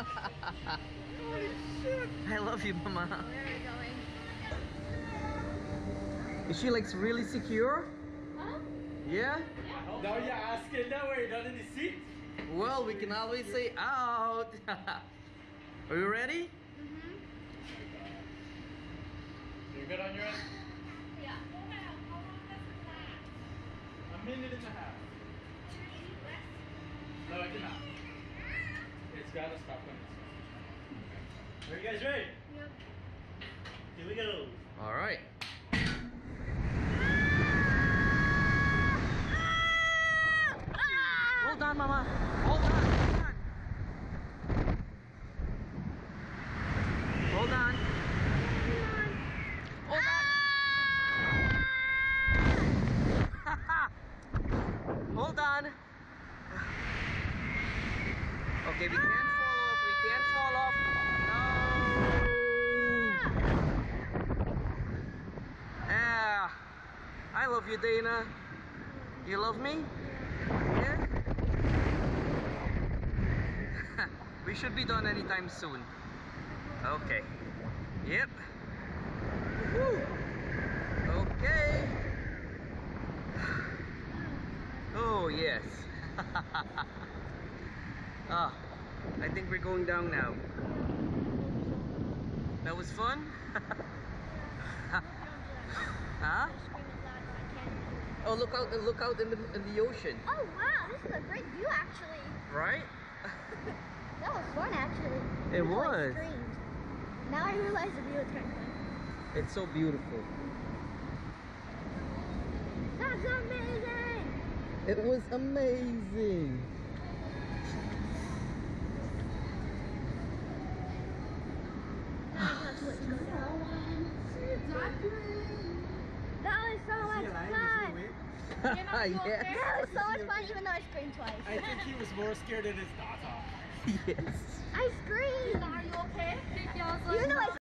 I love you, Mama. Where are we going? Is she like really secure? Huh? Yeah? Now you're asking that way, not in the seat? Well, we can always say out. Are you ready? Mm-hmm. You're good on your end? Yeah. A minute and a half. No, I did not. It's gotta stop when it's Are you guys ready? Yep. Here we go. All right. Ah! Ah! Hold on, Mama. Hold on. Hold on. Hold on. Hold on. Okay, we can't fall off. We can't fall off. No. Yeah. I love you, Dana. You love me? Yeah? we should be done anytime soon. Okay. Yep. Woo. Okay. Oh, yes. ah, I think we're going down now. That was fun? huh? Oh, look out! Look out in the in the ocean, Oh wow, this is a great view actually. right? That was fun actually. It We, was. Now I realize the view is kind of. It's so beautiful. That's amazing! It was amazing. Now I have to let you go down. That was so much fun! yes. That was so much fun even though I screamed twice. I think he was more scared than his daughter. Yes. I screamed! Are you okay? Even though I